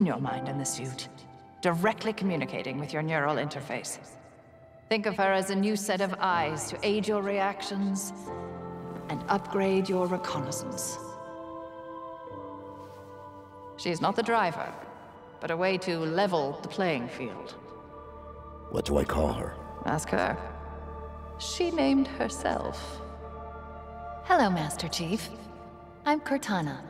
your mind in the suit, directly communicating with your neural interface. Think of her as a new set of eyes to aid your reactions and upgrade your reconnaissance. She is not the driver, but a way to level the playing field. What do I call her? Ask her. She named herself. Hello, Master Chief. I'm Cortana,